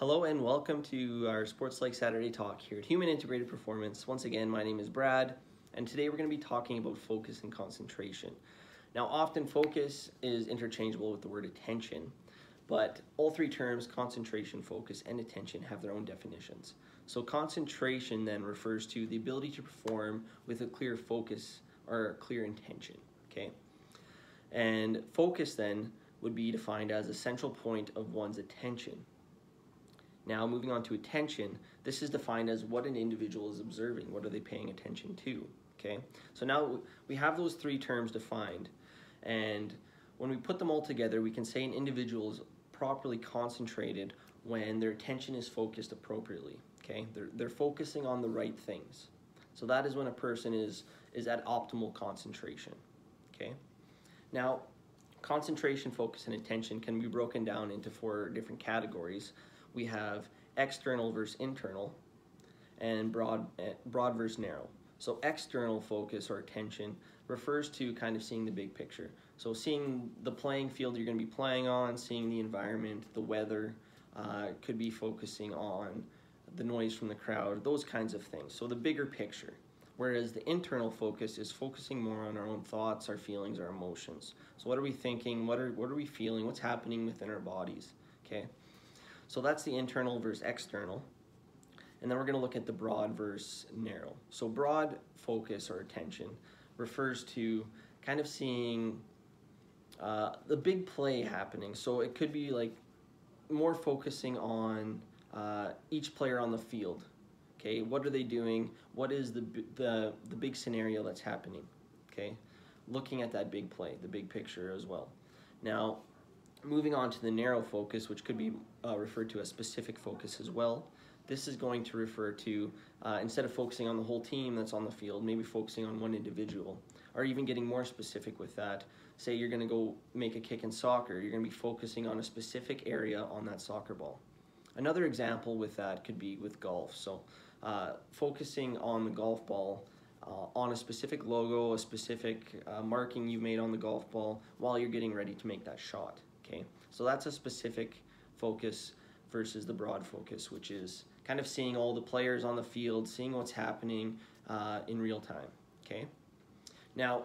Hello and welcome to our Sports Psych Saturday talk here at Human Integrated Performance. Once again, my name is Brad, and today we're going to be talking about focus and concentration. Now, often focus is interchangeable with the word attention, but all three terms, concentration, focus, and attention, have their own definitions. So, concentration then refers to the ability to perform with a clear focus or clear intention, okay? And focus then would be defined as a central point of one's attention. Now, moving on to attention, this is defined as what an individual is observing. What are they paying attention to? Okay, so now we have those three terms defined, and when we put them all together, we can say an individual is properly concentrated when their attention is focused appropriately. Okay, they're, they're focusing on the right things. So that is when a person is, is at optimal concentration. Okay, now concentration, focus, and attention can be broken down into four different categories we have external versus internal and broad, eh, broad versus narrow. So external focus or attention refers to kind of seeing the big picture. So seeing the playing field you're going to be playing on, seeing the environment, the weather, uh, could be focusing on the noise from the crowd, those kinds of things. So the bigger picture. Whereas the internal focus is focusing more on our own thoughts, our feelings, our emotions. So what are we thinking? What are what are we feeling? What's happening within our bodies? Okay. So that's the internal versus external. And then we're going to look at the broad versus narrow. So broad focus or attention refers to kind of seeing uh, the big play happening. So it could be like more focusing on uh, each player on the field. Okay, what are they doing? What is the, the, the big scenario that's happening? Okay, looking at that big play, the big picture as well. Now, Moving on to the narrow focus, which could be uh, referred to as specific focus as well. This is going to refer to, uh, instead of focusing on the whole team that's on the field, maybe focusing on one individual, or even getting more specific with that. Say you're going to go make a kick in soccer, you're going to be focusing on a specific area on that soccer ball. Another example with that could be with golf. So, uh, focusing on the golf ball uh, on a specific logo, a specific uh, marking you've made on the golf ball while you're getting ready to make that shot. Okay, so that's a specific focus versus the broad focus, which is kind of seeing all the players on the field, seeing what's happening uh, in real time. Okay, now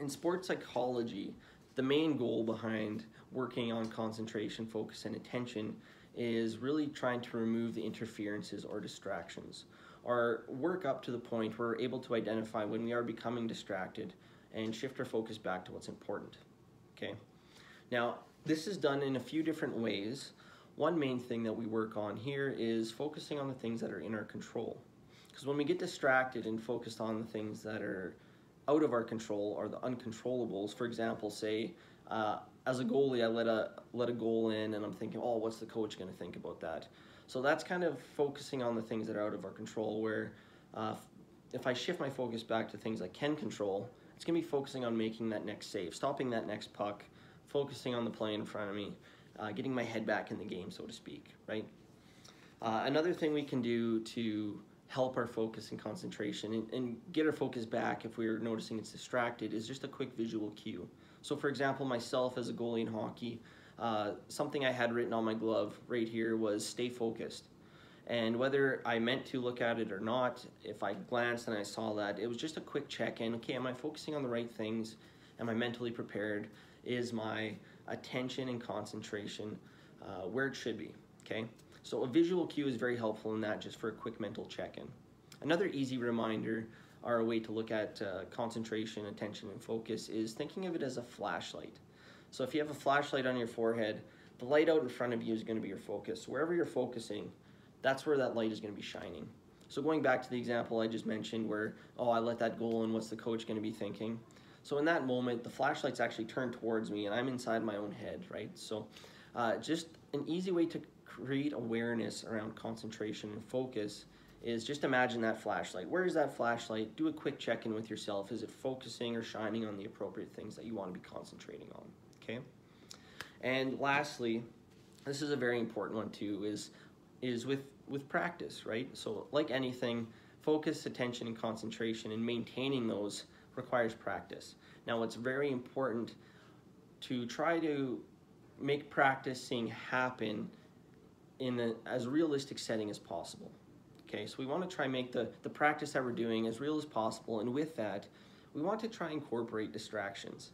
in sports psychology, the main goal behind working on concentration, focus, and attention is really trying to remove the interferences or distractions or work up to the point where we're able to identify when we are becoming distracted and shift our focus back to what's important. Okay. Now, this is done in a few different ways. One main thing that we work on here is focusing on the things that are in our control. Because when we get distracted and focused on the things that are out of our control or the uncontrollables, for example, say, uh, as a goalie, I let a let a goal in, and I'm thinking, oh, what's the coach going to think about that? So that's kind of focusing on the things that are out of our control. Where uh, if I shift my focus back to things I can control, it's going to be focusing on making that next save, stopping that next puck, focusing on the play in front of me, uh, getting my head back in the game, so to speak, right? Uh, another thing we can do to help our focus and concentration and, and, get our focus back if we're noticing it's distracted is just a quick visual cue. So for example, myself as a goalie in hockey, uh, something I had written on my glove right here was stay focused. And whether I meant to look at it or not, if I glanced and I saw that, it was just a quick check-in. Okay, am I focusing on the right things? Am I mentally prepared? Is my attention and concentration uh, where it should be, okay? So a visual cue is very helpful in that just for a quick mental check-in. Another easy reminder or a way to look at uh, concentration, attention, and focus is thinking of it as a flashlight. So if you have a flashlight on your forehead, the light out in front of you is going to be your focus. Wherever you're focusing, that's where that light is going to be shining. So going back to the example I just mentioned where, oh, I let that goal in, what's the coach going to be thinking? So in that moment, the flashlight's actually turned towards me and I'm inside my own head, right? So uh, just an easy way to create awareness around concentration and focus is just imagine that flashlight. Where is that flashlight? Do a quick check-in with yourself. Is it focusing or shining on the appropriate things that you want to be concentrating on, okay? And lastly, this is a very important one too, is, is with, with practice, right? So like anything, focus, attention, and concentration and maintaining those requires practice. Now, it's very important to try to make practicing happen in a, as realistic setting as possible. Okay, so we want to try and make the, the practice that we're doing as real as possible, and with that, we want to try and incorporate distractions.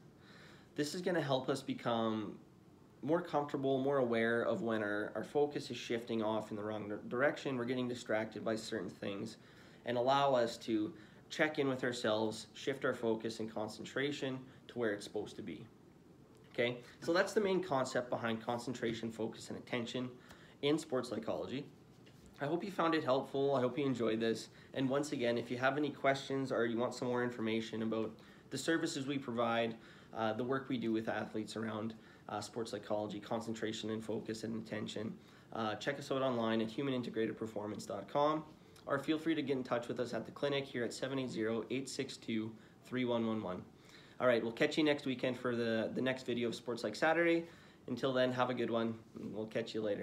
This is going to help us become more comfortable, more aware of when our, our focus is shifting off in the wrong direction, we're getting distracted by certain things, and allow us to check in with ourselves, shift our focus and concentration to where it's supposed to be. Okay, so that's the main concept behind concentration, focus, and attention in sports psychology. I hope you found it helpful. I hope you enjoyed this. And once again, if you have any questions or you want some more information about the services we provide, uh, the work we do with athletes around uh, sports psychology, concentration and focus and attention, uh, check us out online at humanintegratedperformance.com or feel free to get in touch with us at the clinic here at 780-862-3111. All right, we'll catch you next weekend for the, the next video of Sports Psych Saturday. Until then, have a good one. We'll catch you later.